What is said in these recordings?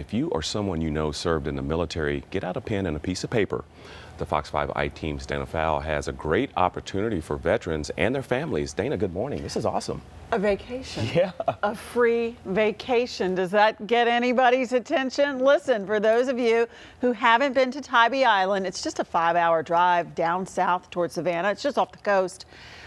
If you or someone you know served in the military, get out a pen and a piece of paper. The Fox 5 I Team's Dana Fowle has a great opportunity for veterans and their families. Dana, good morning. This is awesome. A vacation. Yeah. A free vacation. Does that get anybody's attention? Listen, for those of you who haven't been to Tybee Island, it's just a five hour drive down south towards Savannah. It's just off the coast.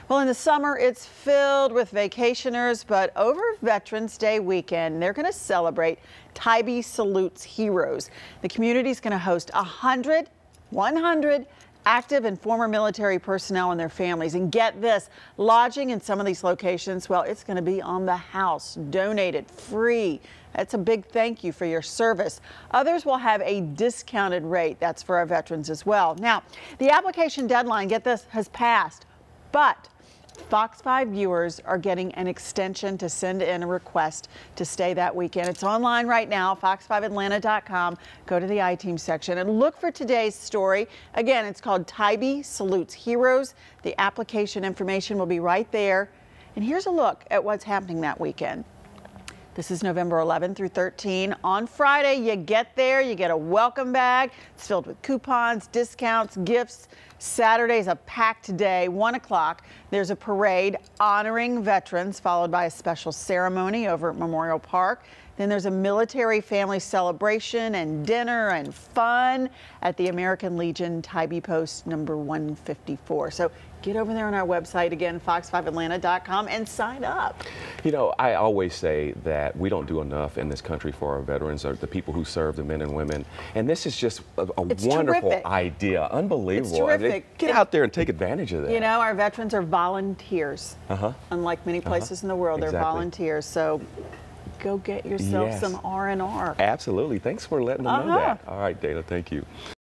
Well, in the summer, it's filled with vacationers, but over Veterans Day weekend, they're going to celebrate Tybee Salutes Heroes. The community is going to host 100, 100 active and former military personnel and their families. And get this, lodging in some of these locations, well, it's going to be on the house, donated, free. That's a big thank you for your service. Others will have a discounted rate. That's for our veterans as well. Now, the application deadline, get this, has passed, but Fox 5 viewers are getting an extension to send in a request to stay that weekend. It's online right now, fox5atlanta.com. Go to the I-Team section and look for today's story. Again, it's called Tybee Salutes Heroes. The application information will be right there. And here's a look at what's happening that weekend. This is November 11 through 13. On Friday, you get there, you get a welcome bag. It's filled with coupons, discounts, gifts. Saturday's a packed day, 1 o'clock. There's a parade honoring veterans, followed by a special ceremony over at Memorial Park. Then there's a military family celebration and dinner and fun at the American Legion Tybee Post number 154. So get over there on our website again, fox5atlanta.com, and sign up. You know, I always say that we don't do enough in this country for our veterans or the people who serve, the men and women. And this is just a, a wonderful terrific. idea. Unbelievable. It's I mean, terrific. get It- out there and take advantage of that. You know, our veterans are volunteers. Uh-huh. Unlike many places in the world, they're volunteers. So go get yourself Yes. some R&R. Absolutely. Thanks for letting them know Uh-huh. that. All right, Dana, thank you.